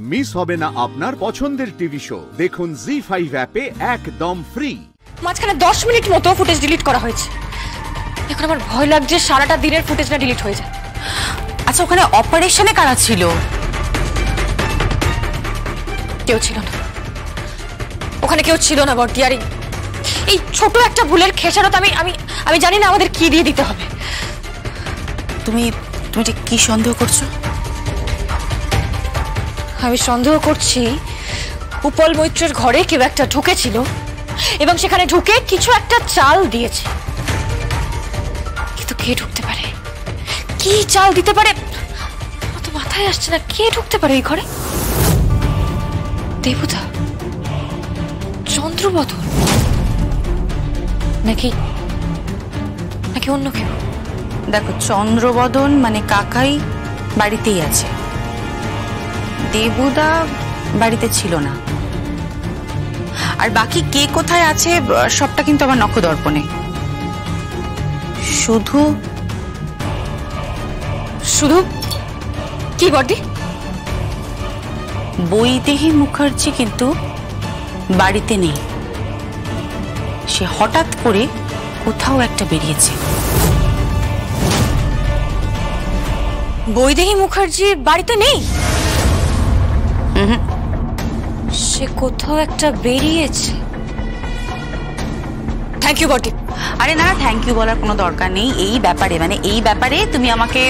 Miss হবে না আপনার পছন্দের টিভি শো। দেখুন জি ফাইভ অ্যাপে একদম ফ্রি মাঝখানে দশ মিনিট মতো ফুটেজ ডিলিট করা হয়েছে। এখন আমার ভয় লাগছে সারাটা দিনের ফুটেজটা ডিলিট হয়ে যায়। আচ্ছা ওখানে অপারেশনে কারা ছিল? কেউ ছিল না। ওখানে কেউ ছিল না এই- এই ছোট একটা ভুলের খেসারত আমি আমি আমি জানি না আমাদের কি দিয়ে দিতে হবে। তুমি তুমি ঠিক কি সন্দেহ করছ? আমি সন্দেহ করছি উপল মৈত্রের ঘরে কেউ একটা ঢুকেছিল এবং সেখানে ঢুকে কিছু একটা চাল দিয়েছে। কিন্তু কে ঢুকতে পারে? কি চাল দিতে পারে? অত মাথায় আসছে না, কে ঢুকতে পারে এই ঘরে? দেবতা? চন্দ্রবদন নাকি নাকি অন্য কেউ? দেখো চন্দ্রবদন মানে কাকাই বাড়িতেই আছে। দেবুদা বাড়িতে ছিল না। আর বাকি কে কোথায় আছে, সবটা কিন্তু আমার নখদর্পণে। শুধু শুধু কি বডি বৈদেহী মুখার্জি কিন্তু বাড়িতে নেই। সে হঠাৎ করে কোথাও একটা বেরিয়েছে। বৈদেহী মুখার্জি বাড়িতে নেই? সে কোথাও একটা বেরিয়েছে। থ্যাংক ইউ বটি। আরে না থ্যাংক ইউ বলার কোনো দরকার নেই। এই ব্যাপারে মানে এই ব্যাপারে তুমি আমাকে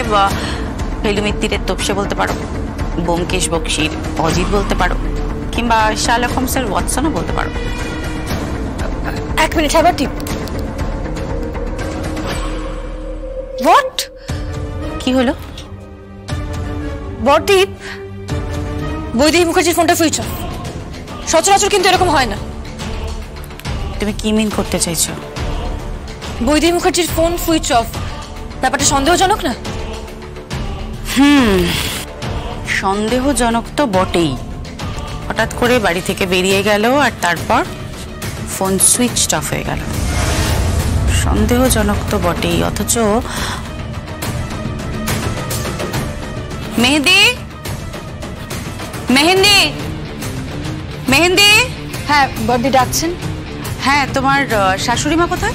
ফেলুমিত্তিরের তপসে বলতে পারো বোমকেশ বক্সির অজিত বলতে পারো কিংবা শার্লক হোমসের ওয়াটসনও বলতে পারো। এক মিনিট হ্যাঁ বটি। হোয়াট কি হলো? বটদীপ বৈদেহী মুখার্জির ফোনটা অফ সচরাচর কিন্তু এরকম হয় না। তুমি কি মিন করতে চাইছো? বৈদেহী মুখার্জির ফোন সুইচ অফ ব্যাপারটা সন্দেহজনক না? হুম সন্দেহজনক তো বটেই। হঠাৎ করে বাড়ি থেকে বেরিয়ে গেল আর তারপর ফোন সুইচ অফ হয়ে গেল। সন্দেহজনক তো বটেই অথচ মেহেদি! মেহেন্দি। মেহেন্দি? হ্যাঁ বডি ডাকছেন। হ্যাঁ তোমার শাশুড়ি মা কোথায়?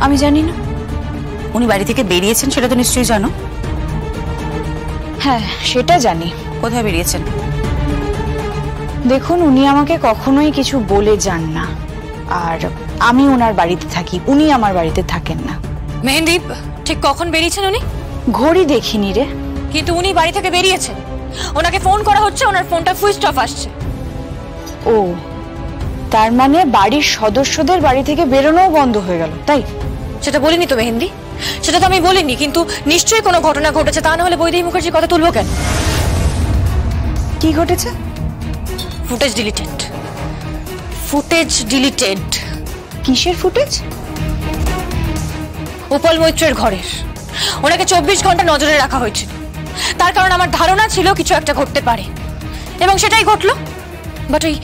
আমি জানি না। উনি বাড়ি থেকে বেরিয়েছেন সেটা তো নিশ্চয়ই জানো? হ্যাঁ সেটা জানি। কোথায় বেরিয়েছেন? দেখুন উনি আমাকে কখনোই কিছু বলে যান না। আর আমি ওনার বাড়িতে থাকি উনি আমার বাড়িতে থাকেন না। মেহেন্দীপ ঠিক কখন বেরিয়েছেন উনি? ঘড়ি দেখিনি রে। কিন্তু উনি বাড়ি থেকে বেরিয়েছেন। ওনাকে ফোন করা হচ্ছে ওনার ফোনটা সুইচ অফ আসছে। ও তার মানে বাড়ির সদস্যদের বাড়ি থেকে বেরোনোও বন্ধ হয়ে গেল তাই? সেটা বলিনি তো মেহেন্দি। সেটা তো আমি বলিনি কিন্তু নিশ্চয়ই কোনো ঘটনা ঘটেছে তা না হলে বৈদেহী মুখার্জির কথা তুলবো কেন? কি ঘটেছে? ফুটেজ ডিলিটেড ফুটেজ ডিলিটেড কিসের ফুটেজ উপল মৈত্রের ঘরের। ওনাকে চব্বিশ ঘণ্টা নজরে রাখা হয়েছিল। তার কারণ আমার ধারণা ছিল কিছু একটা ঘটতে পারে। এবং সেটাই ঘটলো। বাট ওই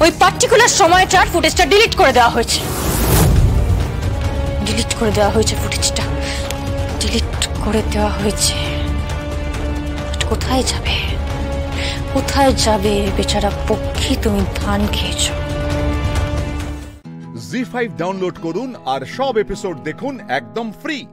ওই পার্টিকুলার সময়টার ফুটেজটা ডিলিট করে দেওয়া হয়েছে। ডিলিট করে দেওয়া হয়েছে ফুটেজটা ডিলিট করে দেওয়া হয়েছে। কোথায় যাবে? কোথায় যাবে বেচারা পক্ষী তুমি ধান খেয়েছো? জি ফাইভ ডাউনলোড করুন আর সব এপিসোড দেখুন একদম ফ্রি